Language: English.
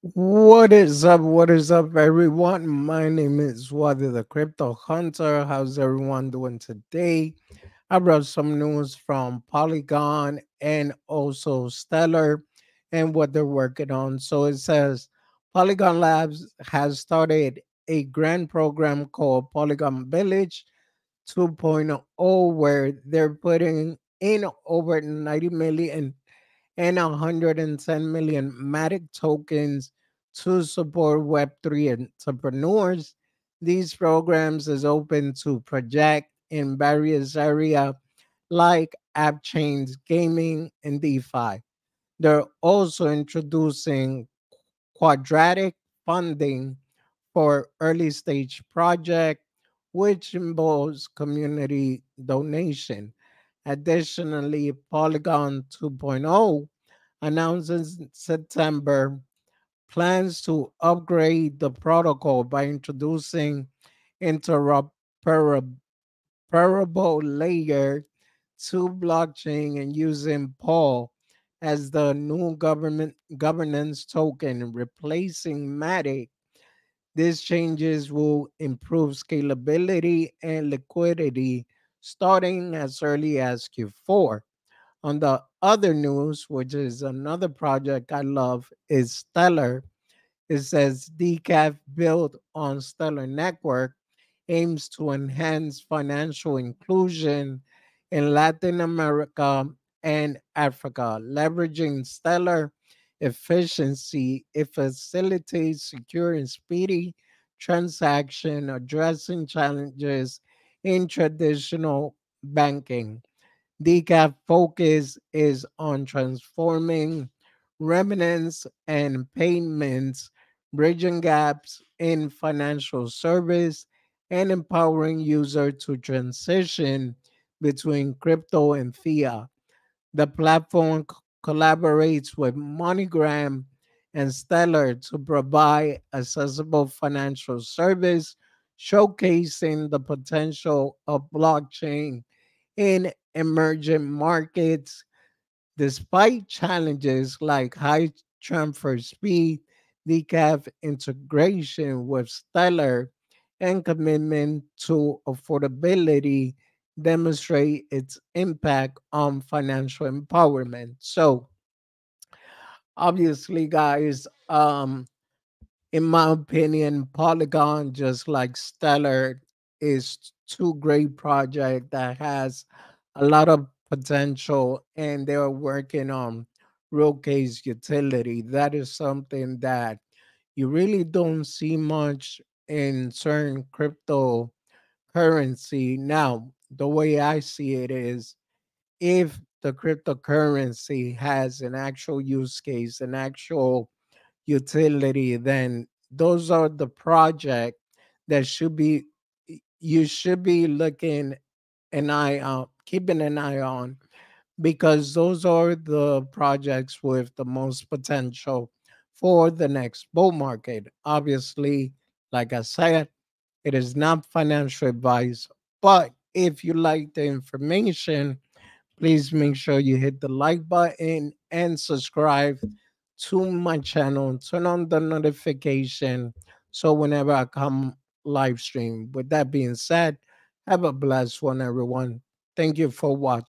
What is up? What is up, everyone? My name is Wadi the Crypto Hunter. How's everyone doing today? I brought some news from Polygon and also Stellar and what they're working on. So it says Polygon Labs has started a grant program called Polygon Village 2.0, where they're putting in over 90 million and 110 million Matic tokens to support Web3 entrepreneurs. These programs is open to project in various areas like app chains, gaming, and DeFi. They're also introducing quadratic funding for early stage project, which involves community donation. Additionally, Polygon 2.0 announces in September plans to upgrade the protocol by introducing interoperable layer 2 blockchain and using POL as the new government governance token, replacing Matic. These changes will improve scalability and liquidity starting as early as Q4. On the other news, which is another project I love, is Stellar. It says decaf built on Stellar Network aims to enhance financial inclusion in Latin America and Africa. Leveraging Stellar efficiency, it facilitates secure and speedy transaction, addressing challenges in traditional banking. Decaf focus is on transforming remnants and payments, bridging gaps in financial service, and empowering users to transition between crypto and fiat. The platform c- collaborates with MoneyGram and Stellar to provide accessible financial service, showcasing the potential of blockchain in emerging markets. Despite challenges like high transfer speed, decaf integration with Stellar, and commitment to affordability demonstrate its impact on financial empowerment. So, obviously, guys, um, in my opinion, Polygon, just like Stellar, is two great project that has a lot of potential, and they are working on real case utility. That is something that you really don't see much in certain cryptocurrency. Now, the way I see it is if the cryptocurrency has an actual use case, an actual utility, then those are the project that should be you should be looking an eye out, keeping an eye on because those are the projects with the most potential for the next bull market. Obviously, like I said, it is not financial advice, but if you like the information, please make sure you hit the like button and subscribe to my channel. Turn on the notification so whenever I come live stream. With that being said, have a blessed one, everyone. Thank you for watching.